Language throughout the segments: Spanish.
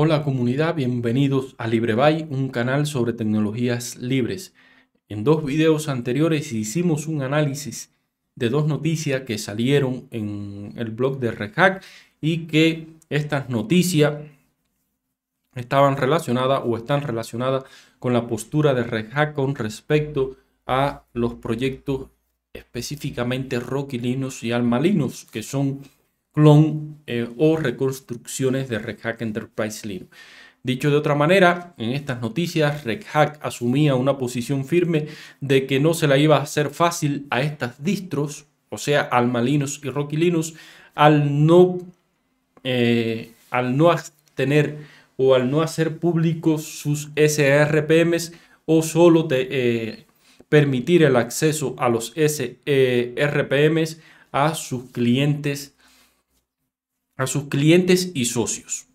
Hola comunidad, bienvenidos a LibreBay, un canal sobre tecnologías libres. En dos videos anteriores hicimos un análisis de dos noticias que salieron en el blog de Red Hat y que estas noticias estaban relacionadas o están relacionadas con la postura de Red Hat con respecto a los proyectos específicamente Rocky Linux y Alma Linux, que son clon eh, o reconstrucciones de Red Enterprise Linux. Dicho de otra manera, en estas noticias, Red Hat asumía una posición firme de que no se la iba a hacer fácil a estas distros, o sea, Alma Linux y Rocky Linux, al no, eh, al no tener o al no hacer públicos sus SRPMs o solo de, eh, permitir el acceso a los SRPMs a sus clientes a sus clientes y socios.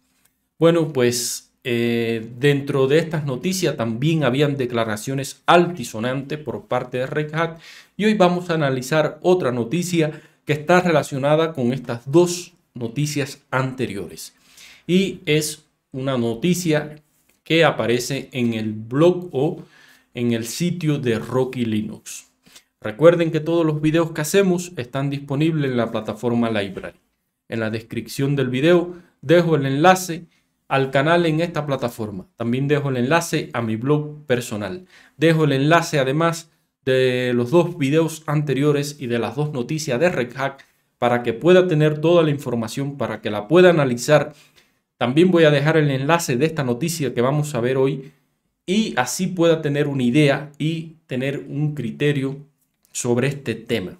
Bueno, pues eh, dentro de estas noticias también habían declaraciones altisonantes por parte de Red Hat y hoy vamos a analizar otra noticia que está relacionada con estas dos noticias anteriores y es una noticia que aparece en el blog o en el sitio de Rocky Linux. Recuerden que todos los videos que hacemos están disponibles en la plataforma Library. En la descripción del video dejo el enlace al canal en esta plataforma. También dejo el enlace a mi blog personal. Dejo el enlace además de los dos videos anteriores y de las dos noticias de Red Hat para que pueda tener toda la información, para que la pueda analizar. También voy a dejar el enlace de esta noticia que vamos a ver hoy y así pueda tener una idea y tener un criterio sobre este tema.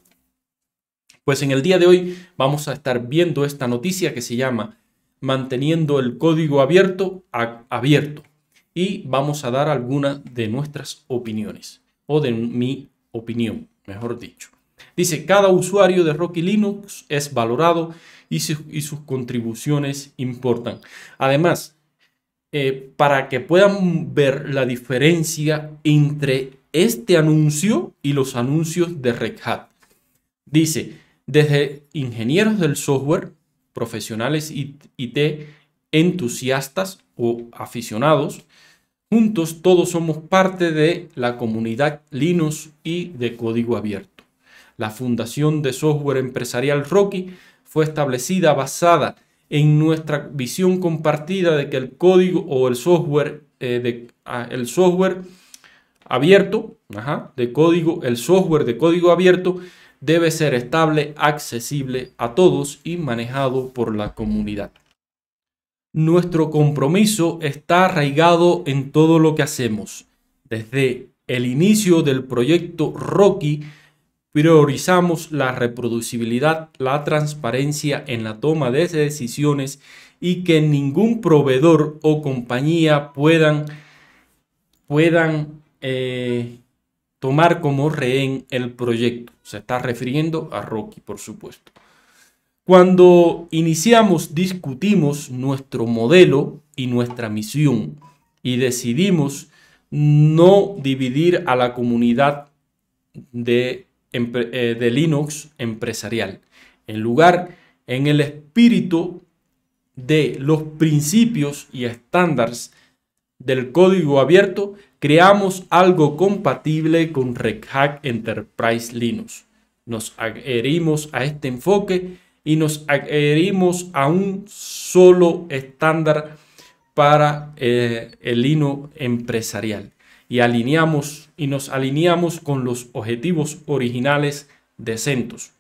Pues en el día de hoy vamos a estar viendo esta noticia que se llama Manteniendo el código abierto abierto y vamos a dar algunas de nuestras opiniones o de mi opinión, mejor dicho. Dice, cada usuario de Rocky Linux es valorado y, y sus contribuciones importan. Además, eh, para que puedan ver la diferencia entre este anuncio y los anuncios de Red Hat. Dice, desde ingenieros del software, profesionales IT, entusiastas o aficionados, juntos todos somos parte de la comunidad Linux y de código abierto. La Fundación de Software Empresarial Rocky fue establecida basada en nuestra visión compartida de que el código o el software, eh, de, ah, el software abierto, de código, el software de código abierto debe ser estable, accesible a todos y manejado por la comunidad. Nuestro compromiso está arraigado en todo lo que hacemos. Desde el inicio del proyecto Rocky, priorizamos la reproducibilidad, la transparencia en la toma de decisiones y que ningún proveedor o compañía puedan, puedan eh, tomar como rehén el proyecto. Se está refiriendo a Rocky, por supuesto. Cuando iniciamos, discutimos nuestro modelo y nuestra misión y decidimos no dividir a la comunidad de, eh, de Linux empresarial. En lugar, en el espíritu de los principios y estándares del código abierto, creamos algo compatible con Red Hat Enterprise Linux. Nos adherimos a este enfoque y nos adherimos a un solo estándar para eh, el Linux empresarial y alineamos y nos alineamos con los objetivos originales de CentOS.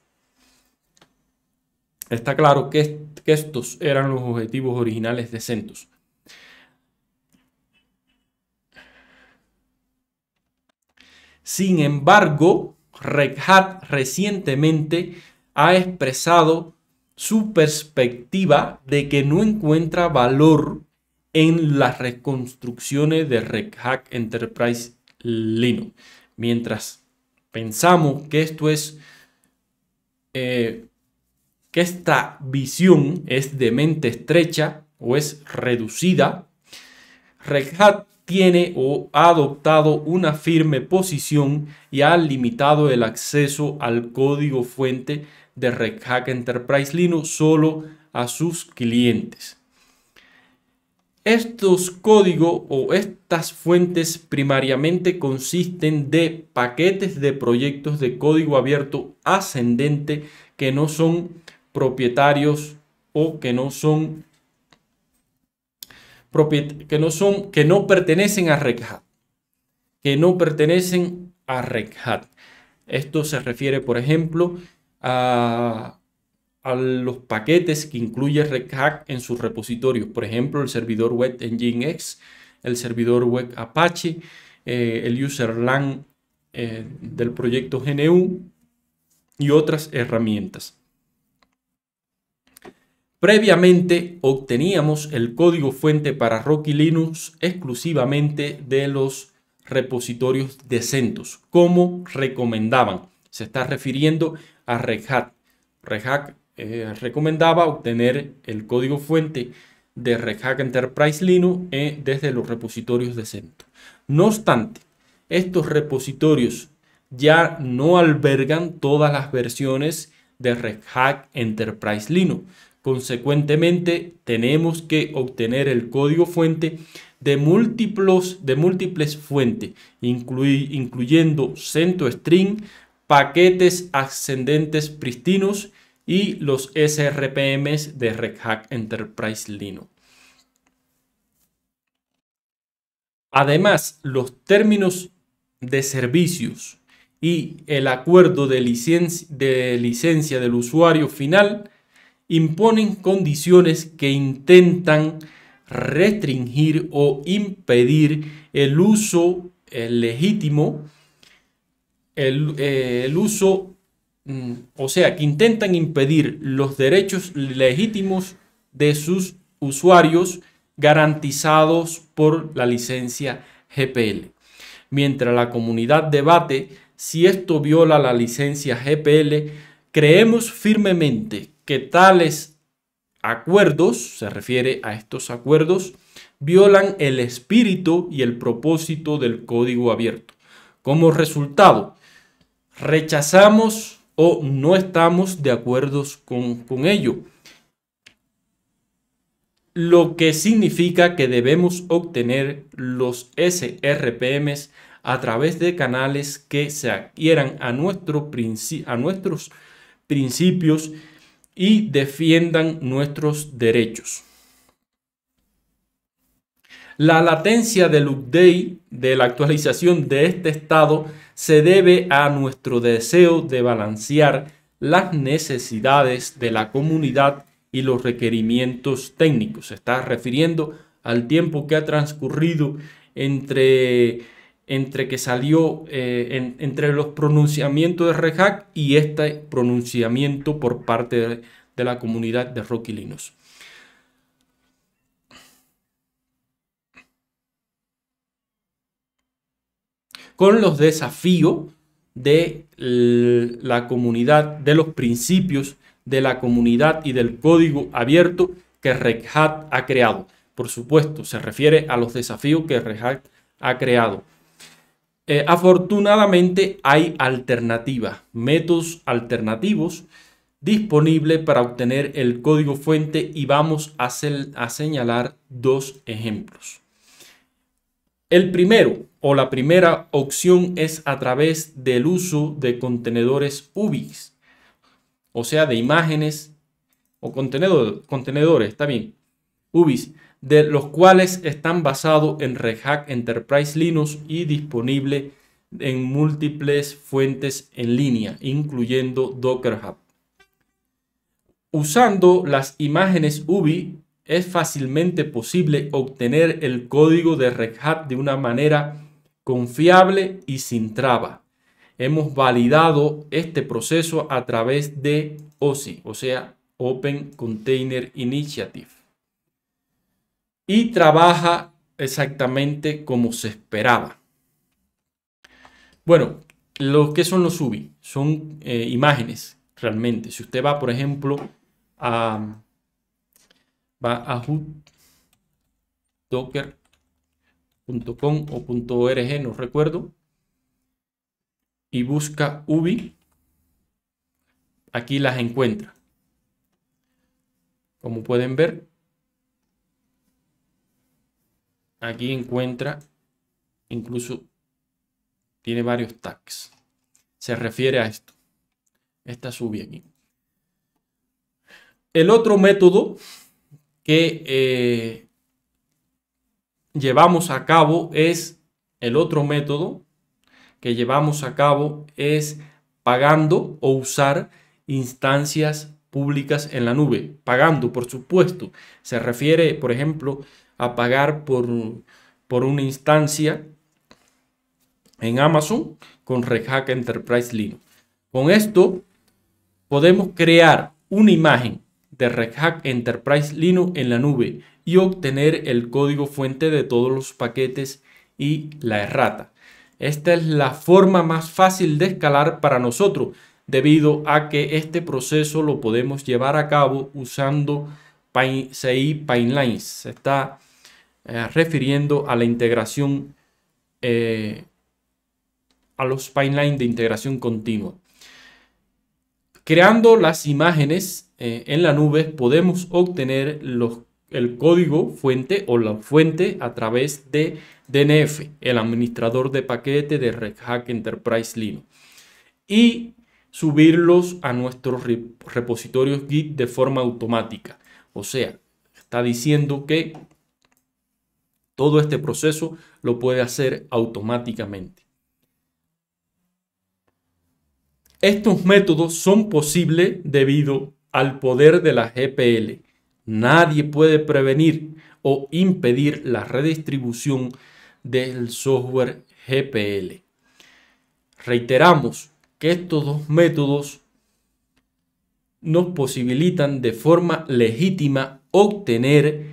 Está claro que, que estos eran los objetivos originales de CentOS. Sin embargo, Red Hat recientemente ha expresado su perspectiva de que no encuentra valor en las reconstrucciones de Red Hat Enterprise Linux. Mientras pensamos que esto es, eh, que esta visión es de mente estrecha o es reducida, Red Hat tiene o ha adoptado una firme posición y ha limitado el acceso al código fuente de Red Hat Enterprise Linux solo a sus clientes. Estos códigos o estas fuentes primariamente consisten de paquetes de proyectos de código abierto ascendente que no son propietarios o que no son que no son que no pertenecen a Red Hat, que no pertenecen a Red Hat. Esto se refiere, por ejemplo, a a los paquetes que incluye Red Hat en sus repositorios, por ejemplo, el servidor web Nginx, el servidor web Apache, eh, el userland eh, del proyecto GNU y otras herramientas. Previamente obteníamos el código fuente para Rocky Linux exclusivamente de los repositorios de CentOS, como recomendaban. Se está refiriendo a Red Hat. Red Hat eh, recomendaba obtener el código fuente de Red Hat Enterprise Linux eh, desde los repositorios de CentOS. No obstante, estos repositorios ya no albergan todas las versiones de Red Hat Enterprise Linux. Consecuentemente, tenemos que obtener el código fuente de, múltiplos, de múltiples fuentes, incluyendo CentOS String, paquetes ascendentes pristinos y los SRPMs de Red Hat Enterprise Linux. Además, los términos de servicios y el acuerdo de licencia del usuario final imponen condiciones que intentan restringir o impedir el uso legítimo, el, el uso Mm, o sea, que intentan impedir los derechos legítimos de sus usuarios garantizados por la licencia GPL. Mientras la comunidad debate si esto viola la licencia GPL, creemos firmemente que tales acuerdos, se refiere a estos acuerdos, violan el espíritu y el propósito del código abierto. Como resultado, rechazamos o no estamos de acuerdo con, ello. Lo que significa que debemos obtener los SRPMs a través de canales que se adhieran a, nuestro a nuestros principios y defiendan nuestros derechos. La latencia del update de la actualización de este estado se debe a nuestro deseo de balancear las necesidades de la comunidad y los requerimientos técnicos. Se está refiriendo al tiempo que ha transcurrido entre, entre que salió eh, entre los pronunciamientos de Red Hat y este pronunciamiento por parte de, la comunidad de Rocky Linux. con los desafíos de la comunidad, de los principios de la comunidad y del código abierto que Red ha creado. Por supuesto, se refiere a los desafíos que Red ha creado. Eh, afortunadamente hay alternativas, métodos alternativos disponibles para obtener el código fuente y vamos a, señalar dos ejemplos. El primero o la primera opción es a través del uso de contenedores UBIS, o sea, de imágenes o contenedores, está bien, UBIS, de los cuales están basados en Red Hat Enterprise Linux y disponible en múltiples fuentes en línea, incluyendo Docker Hub. Usando las imágenes UBI es fácilmente posible obtener el código de Red Hat de una manera confiable y sin traba. Hemos validado este proceso a través de OSI, o sea, Open Container Initiative. Y trabaja exactamente como se esperaba. Bueno, lo que son los UBI son eh, imágenes realmente. Si usted va, por ejemplo, a va a docker.com o .org, no recuerdo, y busca UBI, aquí las encuentra. Como pueden ver, aquí encuentra, incluso tiene varios tags. Se refiere a esto. Esta sube aquí. El otro método que eh, llevamos a cabo es, el otro método que llevamos a cabo es pagando o usar instancias públicas en la nube. Pagando, por supuesto. Se refiere, por ejemplo, a pagar por, por una instancia en Amazon con Red Hat Enterprise Linux. Con esto podemos crear una imagen de Red Hat Enterprise Linux en la nube y obtener el código fuente de todos los paquetes y la errata. Esta es la forma más fácil de escalar para nosotros debido a que este proceso lo podemos llevar a cabo usando CI Pipelines. Está eh, refiriendo a la integración, eh, a los pipelines de integración continua. Creando las imágenes eh, en la nube podemos obtener el código fuente o la fuente a través de DNF, el administrador de paquete de Red Hat Enterprise Linux. Y subirlos a nuestros repositorios Git de forma automática. O sea, está diciendo que todo este proceso lo puede hacer automáticamente. Estos métodos son posibles debido al poder de la GPL. Nadie puede prevenir o impedir la redistribución del software GPL. Reiteramos, estos dos métodos nos posibilitan de forma legítima obtener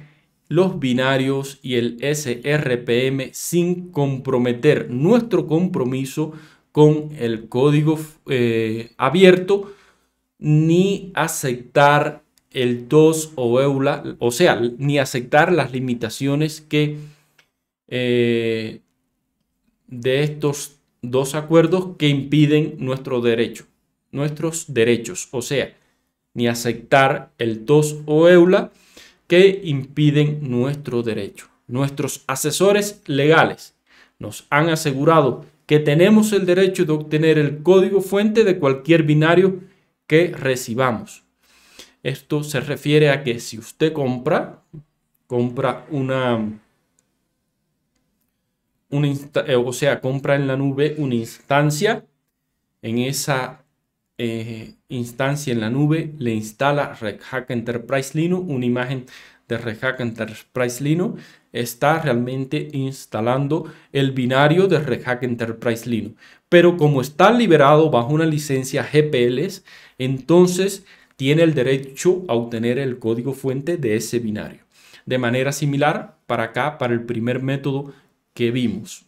los binarios y el SRPM sin comprometer nuestro compromiso con el código eh, abierto ni aceptar el TOS o EULA, o sea, ni aceptar las limitaciones que eh, de estos dos acuerdos que impiden nuestro derecho, nuestros derechos, o sea, ni aceptar el TOS o EULA que impiden nuestro derecho. Nuestros asesores legales nos han asegurado que tenemos el derecho de obtener el código fuente de cualquier binario que recibamos. Esto se refiere a que si usted compra, compra una eh, o sea, compra en la nube una instancia. En esa eh, instancia en la nube le instala Red Enterprise Linux, una imagen de Red Enterprise Linux. Está realmente instalando el binario de Red Enterprise Linux. Pero como está liberado bajo una licencia GPLs, entonces tiene el derecho a obtener el código fuente de ese binario. De manera similar, para acá, para el primer método que vimos.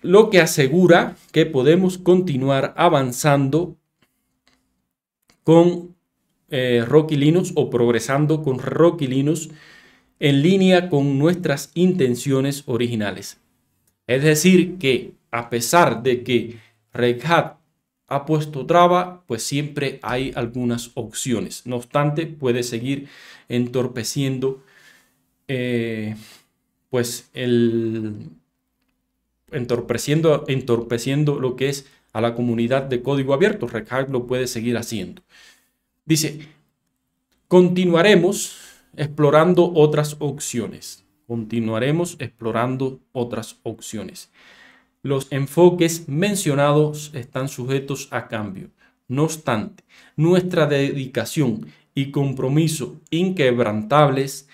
Lo que asegura que podemos continuar avanzando con eh, Rocky Linux o progresando con Rocky Linux en línea con nuestras intenciones originales. Es decir, que a pesar de que Red Hat ha puesto traba, pues siempre hay algunas opciones. No obstante, puede seguir entorpeciendo eh, pues el entorpeciendo, entorpeciendo lo que es a la comunidad de código abierto. Red lo puede seguir haciendo. Dice, continuaremos explorando otras opciones. Continuaremos explorando otras opciones. Los enfoques mencionados están sujetos a cambio. No obstante, nuestra dedicación y compromiso inquebrantables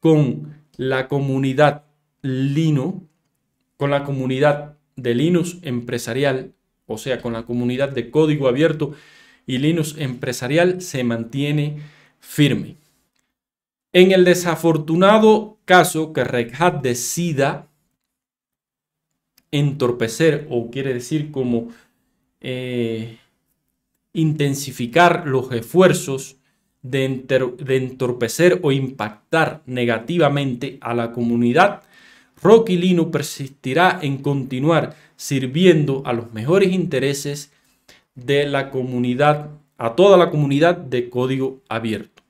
con la comunidad Linux, con la comunidad de Linux empresarial, o sea, con la comunidad de código abierto y Linux empresarial se mantiene firme. En el desafortunado caso que Red Hat decida entorpecer, o quiere decir como eh, intensificar los esfuerzos de, entorpecer o impactar negativamente a la comunidad, Rocky Linux persistirá en continuar sirviendo a los mejores intereses de la comunidad, a toda la comunidad de código abierto.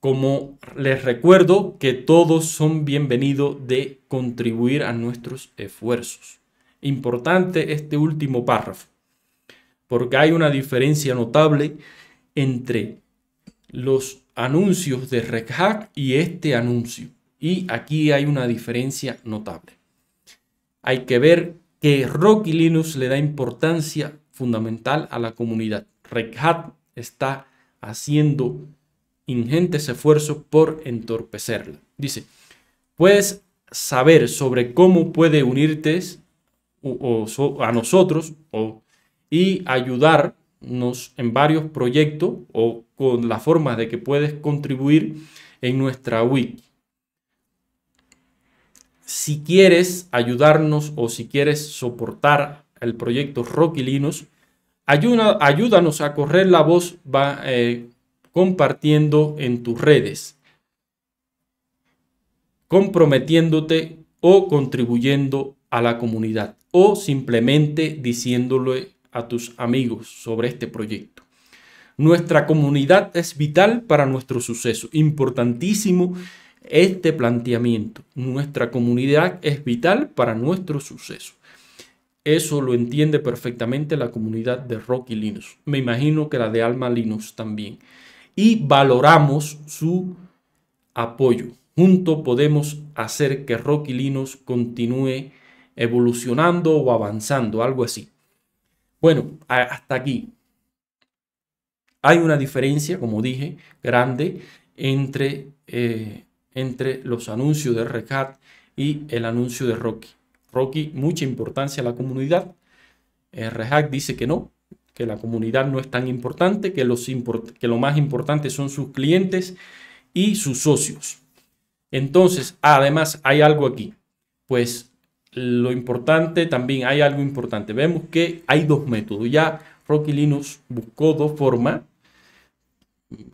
como les recuerdo que todos son bienvenidos de contribuir a nuestros esfuerzos. Importante este último párrafo, porque hay una diferencia notable entre los anuncios de Red y este anuncio. Y aquí hay una diferencia notable. Hay que ver que Rocky Linux le da importancia fundamental a la comunidad. Red Hat está haciendo ingentes esfuerzos por entorpecerla. Dice, puedes saber sobre cómo puede unirte a nosotros y ayudarnos en varios proyectos o con la forma de que puedes contribuir en nuestra wiki. Si quieres ayudarnos o si quieres soportar el proyecto Rocky Linux, ayúdanos a correr la voz eh, compartiendo en tus redes, comprometiéndote o contribuyendo a la comunidad o simplemente diciéndole a tus amigos sobre este proyecto. Nuestra comunidad es vital para nuestro suceso. Importantísimo este planteamiento. Nuestra comunidad es vital para nuestro suceso. Eso lo entiende perfectamente la comunidad de Rocky Linux. Me imagino que la de Alma Linux también. Y valoramos su apoyo. Juntos podemos hacer que Rocky Linux continúe evolucionando o avanzando, algo así. Bueno, hasta aquí. Hay una diferencia, como dije, grande entre, eh, entre los anuncios de Red y el anuncio de Rocky. Rocky, mucha importancia a la comunidad. Eh, dice que no, que la comunidad no es tan importante, que, lo más importante son sus clientes y sus socios. Entonces, además, hay algo aquí. Pues lo importante también, hay algo importante. Vemos que hay dos métodos. Ya Rocky Linux buscó dos formas.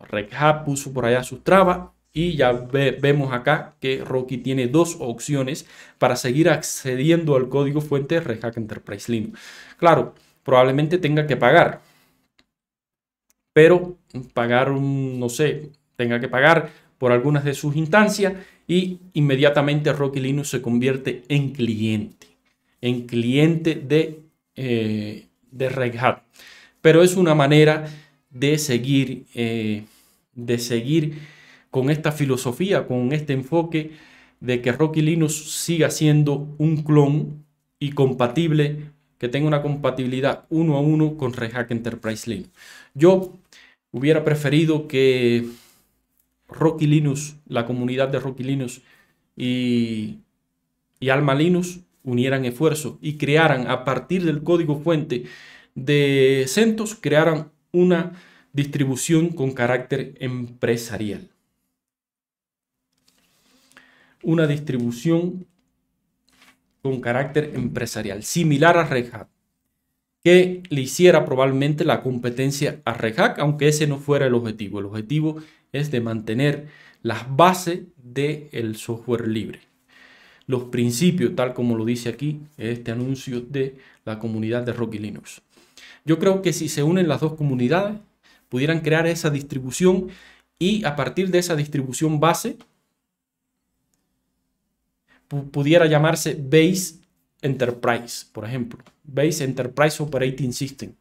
Red puso por allá sus trabas y ya vemos acá que Rocky tiene dos opciones para seguir accediendo al código fuente Red Hat Enterprise Linux. Claro, probablemente tenga que pagar, pero pagar un, no sé, tenga que pagar por algunas de sus instancias y inmediatamente Rocky Linux se convierte en cliente, en cliente de, eh, de Red Hat. Pero es una manera de seguir, eh, de seguir con esta filosofía, con este enfoque de que Rocky Linux siga siendo un clon y compatible, que tenga una compatibilidad uno a uno con Red Hat Enterprise Linux. Yo hubiera preferido que Rocky Linux, la comunidad de Rocky Linux y, y Alma Linux unieran esfuerzos y crearan a partir del código fuente de CentOS, crearan una distribución con carácter empresarial una distribución con carácter empresarial, similar a Red Hat, que le hiciera probablemente la competencia a Red Hat, aunque ese no fuera el objetivo. El objetivo es de mantener las bases del software libre. Los principios, tal como lo dice aquí este anuncio de la comunidad de Rocky Linux. Yo creo que si se unen las dos comunidades, pudieran crear esa distribución y a partir de esa distribución base pudiera llamarse Base Enterprise, por ejemplo. Base Enterprise Operating System.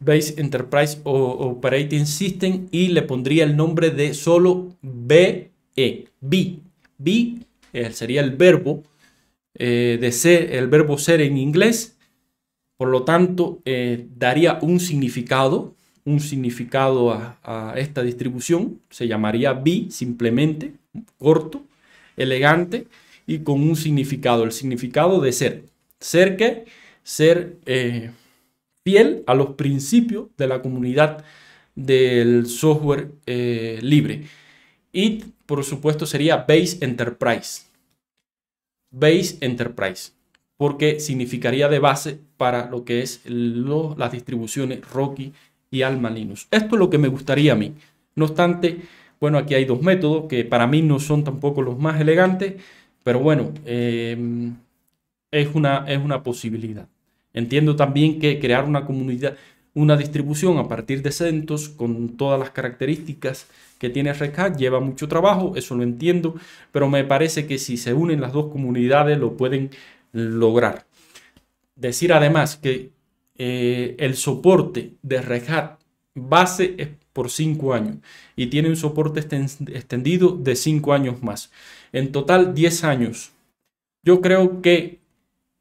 Base Enterprise Operating System y le pondría el nombre de solo BE. B. B sería el verbo eh, de ser, el verbo ser en inglés. Por lo tanto, eh, daría un significado un significado a, esta distribución, se llamaría bi simplemente, corto, elegante y con un significado, el significado de ser. Ser que, ser eh, fiel a los principios de la comunidad del software eh, libre. Y por supuesto sería Base Enterprise. Base Enterprise, porque significaría de base para lo que es las distribuciones Rocky y Alma Linux. Esto es lo que me gustaría a mí. No obstante, bueno, aquí hay dos métodos que para mí no son tampoco los más elegantes, pero bueno, em, es, una, es una posibilidad. Entiendo también que crear una comunidad, una distribución a partir de CentOS con todas las características que tiene Red Hat. Lleva mucho trabajo, eso lo entiendo, pero me parece que si se unen las dos comunidades lo pueden lograr. Decir además que eh, el soporte de Red Hat base es por 5 años y tiene un soporte extendido de 5 años más. En total 10 años. Yo creo que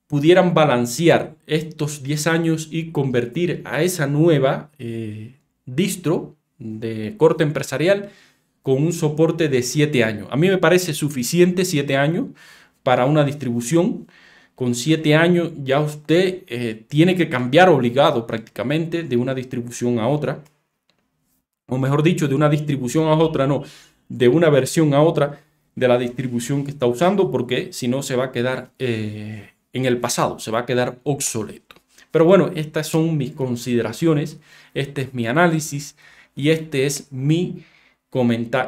pudieran balancear estos 10 años y convertir a esa nueva eh, distro de corte empresarial con un soporte de 7 años. A mí me parece suficiente 7 años para una distribución. Con 7 años ya usted eh, tiene que cambiar obligado prácticamente de una distribución a otra. O mejor dicho, de una distribución a otra, no, de una versión a otra de la distribución que está usando, porque si no se va a quedar eh, en el pasado, se va a quedar obsoleto. Pero bueno, estas son mis consideraciones, este es mi análisis y este es mi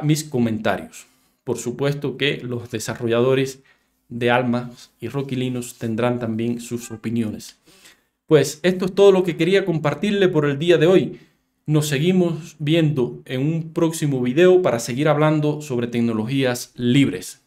mis comentarios. Por supuesto que los desarrolladores de Almas y Rocky tendrán también sus opiniones. Pues esto es todo lo que quería compartirle por el día de hoy. Nos seguimos viendo en un próximo video para seguir hablando sobre tecnologías libres.